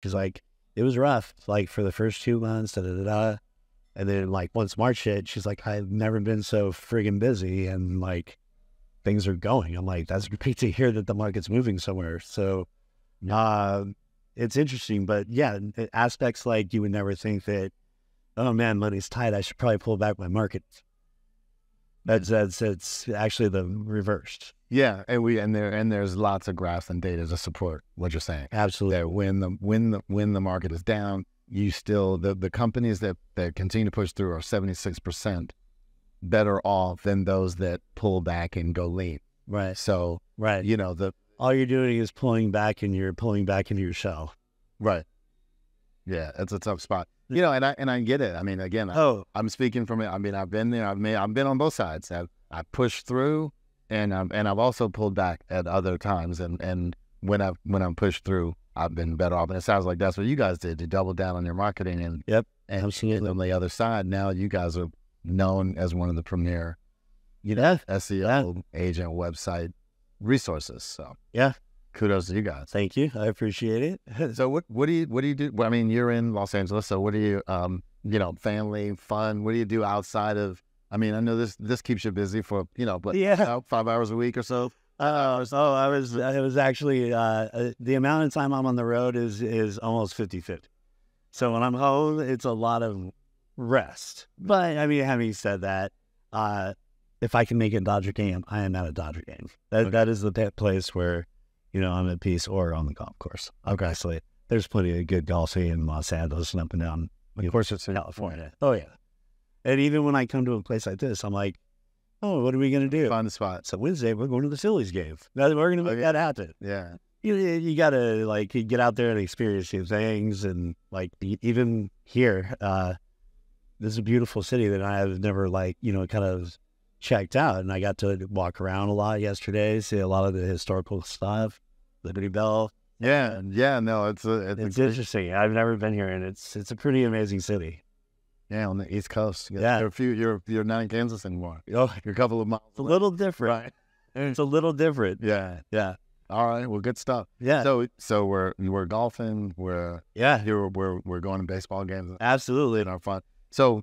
Because like it was rough, like for the first two months, da da da da. And then like once March hit, she's like, I've never been so friggin' busy and like things are going. I'm like, that's great to hear that the market's moving somewhere. So uh, it's interesting. But yeah, aspects like you would never think that, oh man, money's tight. I should probably pull back my market. That's that's it's actually the reversed. Yeah, and we and there and there's lots of graphs and data to support what you're saying. Absolutely. That when the when the when the market is down, you still the the companies that that continue to push through are 76 percent better off than those that pull back and go lean. Right. So Right. you know the All you're doing is pulling back and you're pulling back into your shell. right. Yeah, it's a tough spot. You know, and I and I get it. I mean, again, I, Oh, I'm speaking from it. I mean, I've been there. I've made, I've been on both sides. I've I pushed through, and I'm and I've also pulled back at other times. And and when I when I'm pushed through, I've been better off. And it sounds like that's what you guys did to double down on your marketing and Yep, and absolutely. on the other side, now you guys are known as one of the premier, you know, yeah. SEO agent website resources. So Yeah. Kudos to you guys. Thank you. I appreciate it. So what what do you what do you do? Well, I mean, you're in Los Angeles, so what do you um you know family fun? What do you do outside of? I mean, I know this this keeps you busy for you know, but Yeah. about five hours a week or so. Oh, I was, I was actually, uh, uh, the amount of time I'm on the road is, is almost 50 50. So when I'm home, it's a lot of rest. But I mean, having said that, uh, if I can make a Dodger game, I am at a Dodger game. That, Okay. that is the place where, you know, I'm at peace or on the golf course. Obviously, there's plenty of good golfing in Los Angeles and up and down. Of course, it's in California. Oh, yeah. And even when I come to a place like this, I'm like, oh, what are we going to do? Find the spot. So Wednesday we're going to the Phillies game. Now we're going to make Okay. that happen. Yeah, You you got to like get out there and experience new things, and like even here, uh, this is a beautiful city that I have never like you know kind of checked out, and I got to walk around a lot yesterday, see a lot of the historical stuff, Liberty Bell. yeah, yeah. No, it's a, it's, It's a, interesting. I've never been here, and it's it's a pretty amazing city. yeah on the East Coast. Yeah. you're a few. You're you're not in Kansas anymore. Oh, You're a couple of miles. it's a little different. Right. It's a little different. Yeah. Yeah, All right. Well, good stuff. yeah, So so we're we're golfing. We're yeah. here. We're we're going to baseball games. Absolutely. in our fun. So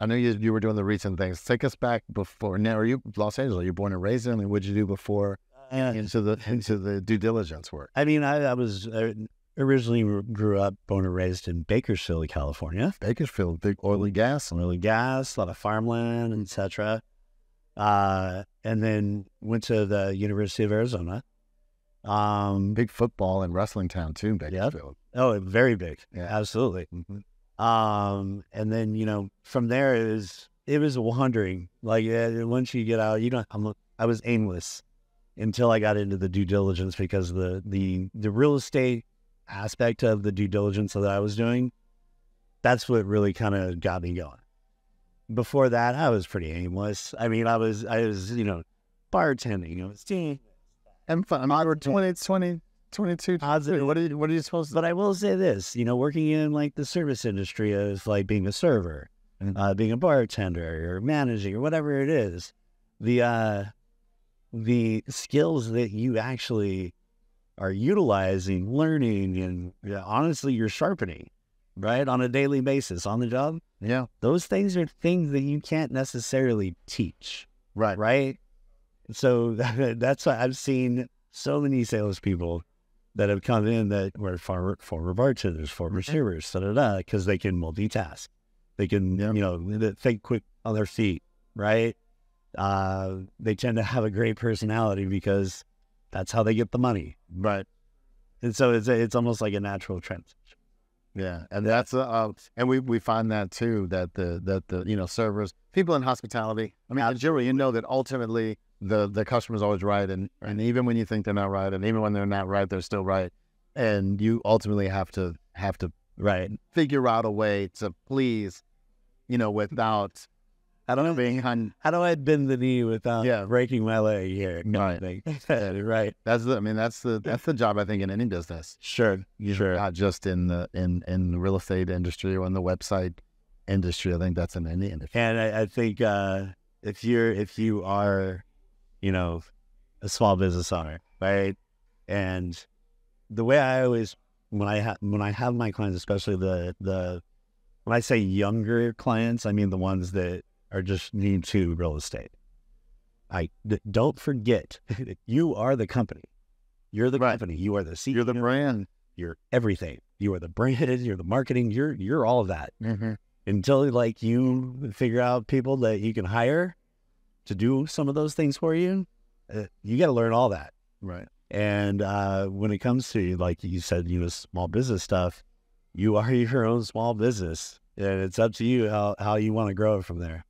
I know you you were doing the recent things. Take us back before. Now, are you Los Angeles? Are you born and raised in? And what did you do before. Into the into the due diligence work? I mean, I, I was uh, originally grew up, born and raised in Bakersfield, California. Bakersfield, big oil and gas. Oil and gas, a lot of farmland, etc. Uh, and then went to the University of Arizona. Um, Big football and wrestling town too. Bakersfield. oh, very big, Yeah. absolutely. Mhm. Um, and then you know from there it was it was wandering. Like uh, once you get out, you know, I'm I was aimless until I got into the due diligence because the the the real estate aspect of the due diligence that I was doing, that's what really kind of got me going. Before that, I was pretty aimless. I mean, I was I was you know bartending. I was doing And fun. I mean, we're 20, 20, 22. Odds are- What are you, what are you supposed to? But I will say this, you know, working in like the service industry of like being a server, Mhm. uh, being a bartender or managing or whatever it is, the uh, the skills that you actually are utilizing, learning, and yeah, honestly, you're sharpening, right, on a daily basis on the job. Yeah. Those things are things that you can't necessarily teach Right. right? So that's why I've seen so many salespeople that have come in that were former, former bartenders, former mm-hmm. servers, da da da, because they can multitask. They can, Yeah. you know, think quick on their feet, right? Uh, they tend to have a great personality because that's how they get the money, Right. and so it's it's almost like a natural transition. Yeah, and that's uh, uh, and we we find that too that the that the you know servers, people in hospitality. I mean, generally, you know that ultimately the the customer's always right, and and even when you think they're not right, and even when they're not right, they're still right, and you ultimately have to have to Right. figure out a way to please, you know, without I don't know. being on. How do I bend the knee without Yeah. breaking my leg here? Right. Right. right. That's the. I mean, that's the that's the job I think in any business. Sure. Sure. not just in the in in the real estate industry or in the website industry. I think that's in any industry. And I, I think uh, if you're if you are, you know, a small business owner, right? And the way I always when I have when I have my clients, especially the the when I say younger clients, I mean the ones that are just need to real estate. I don't forget, you are the company. You're the Right. company. You are the CEO. You're the brand. You're everything. You are the brand. You're the marketing. You're you're all of that. Mm-hmm. Until like you figure out people that you can hire to do some of those things for you, uh, you got to learn all that. Right. And uh, when it comes to like you said, you know, small business stuff, you are your own small business, and it's up to you how how you want to grow it from there.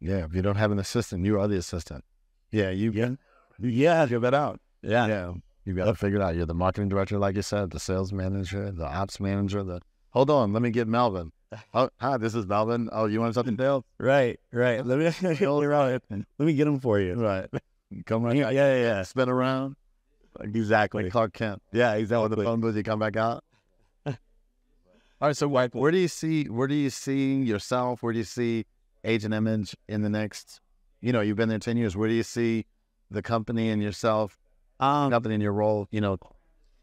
Yeah. If you don't have an assistant, you are the assistant. Yeah. You Yeah, yeah, figure that out. yeah. Yeah. You got to figure it out. You're the marketing director, like you said, the sales manager, the ops manager. The hold on, let me get Melvin. Oh, hi, this is Melvin. Oh, you want something, Dale? Right, right. Let me right. Let me get them for you. Right. Come right. Yeah, yeah, yeah. Spin around. Exactly. Like Clark Kent. Yeah, exactly. Or the phone booth, you come back out. All right. So, where do you see where do you see yourself? Where do you see Agent Image in the next? You know, you've been there ten years. Where do you see the company and yourself, Um, company and your role? You know,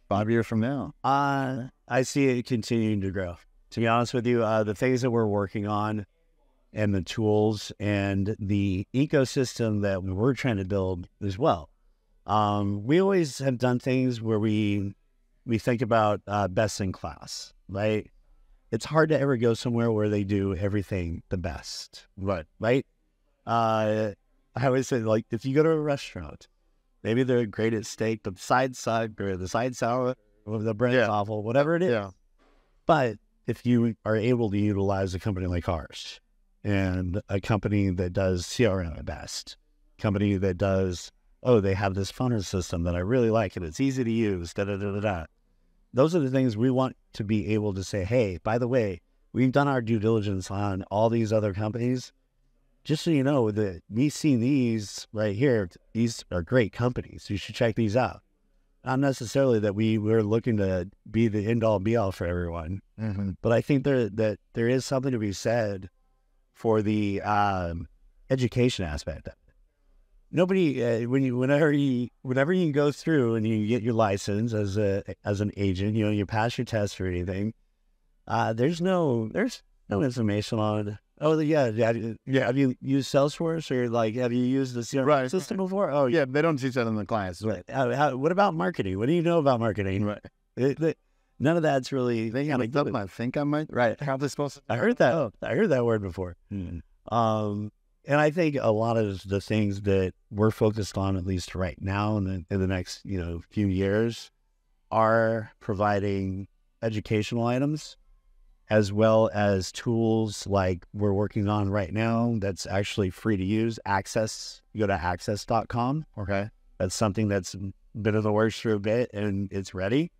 five years from now. Uh, I see it continuing to grow. To be honest with you, uh, the things that we're working on and the tools and the ecosystem that we're trying to build as well. Um, we always have done things where we we think about uh, best in class, right? It's hard to ever go somewhere where they do everything the best, Right. right? Uh, I always say, like, if you go to a restaurant, maybe they're great at steak, but the side side or the side sour or the bread's Yeah. awful, whatever it is. Yeah. But if you are able to utilize a company like ours and a company that does CRM at best, company that does, oh, they have this funnel system that I really like and it's easy to use, da da da da da. Those are the things we want to be able to say, hey, by the way, we've done our due diligence on all these other companies. Just so you know, that me seeing these right here, these are great companies. You should check these out. Not necessarily that we we're looking to be the end all be all for everyone, Mm-hmm. but I think there that there is something to be said for the um, education aspect. Nobody, uh, when you whenever you whenever you go through and you get your license as a as an agent, you know you pass your test or anything. Uh, there's no there's no information on. Oh yeah, yeah, yeah. Have you used Salesforce or like have you used the CRM Right. system before? Oh yeah. They don't teach that in the class. Right. How, how, what about marketing? What do you know about marketing? Right. It- it- none of that's really. They something. I think I might Right. probably supposed to. I heard that. Oh. I heard that word before. Um, and I think a lot of the things that we're focused on, at least right now, in in the next you know few years, are providing educational items, as well as tools like we're working on right now. That's actually free to use. Access. You go to access.com. Okay. That's something that's been in the works for a bit, and it's ready.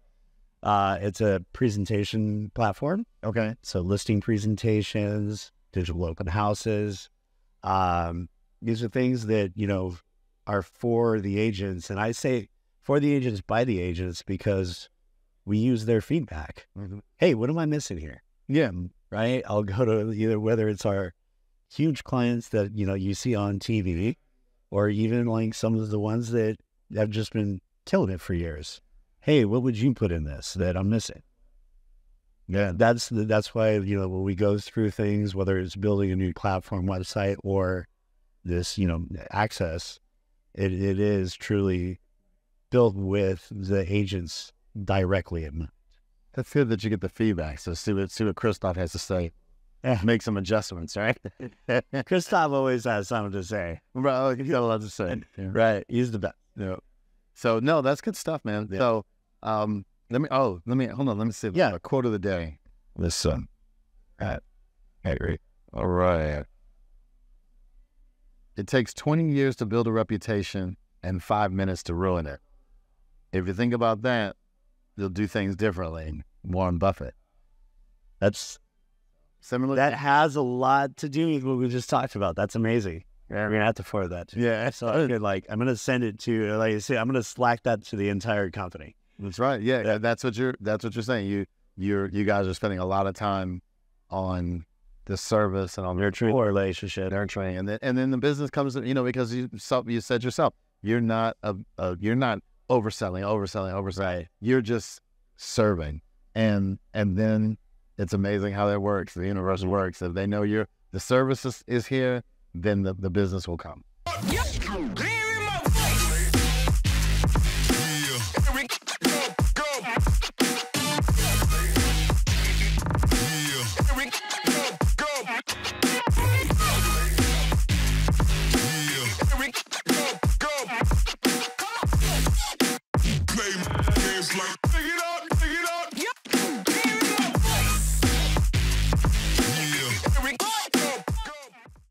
Uh, it's a presentation platform. Okay. So listing presentations, digital open houses. Um, these are things that, you know, are for the agents. And I say for the agents by the agents because we use their feedback. Mhm. Hey, what am I missing here? Yeah. Right? I'll go to either whether it's our huge clients that, you know, you see on TV or even like some of the ones that have just been killing it for years. Hey, what would you put in this that I'm missing? Yeah. that's that's why you know when we go through things, whether it's building a new platform website or this you know access, it, it is truly built with the agents directly in mind. That's good that you get the feedback. So see what see what Christoph has to say. Yeah. Make some adjustments, right? Christoph always has something to say. Bro, he's got a lot to say. Yeah. Right, he's the best. Yeah. So no, that's good stuff, man. So um let me oh, let me hold on, let me see. Yeah. A quote of the day. Listen. Right. Henry. All right. It takes 20 years to build a reputation and five minutes to ruin it. If you think about that, you'll do things differently. Warren Buffett. That's Similar. that has a lot to do with what we just talked about. That's amazing. Yeah, We're gonna have to forward that. To yeah. So I could like I'm gonna send it to like you say I'm gonna slack that to the entire company. That's right. Yeah, Yeah. that's what you're. That's what you're saying. You, you're, you guys are spending a lot of time on the service and on Nurturing a relationship. nurturing, and then and then the business comes. You know, because you you said yourself, you're not a, a you're not overselling, overselling, overselling. Right. You're just serving, and and then it's amazing how that works. The universe mm-hmm. works. If they know you're the service is, is here, then the, the business will come.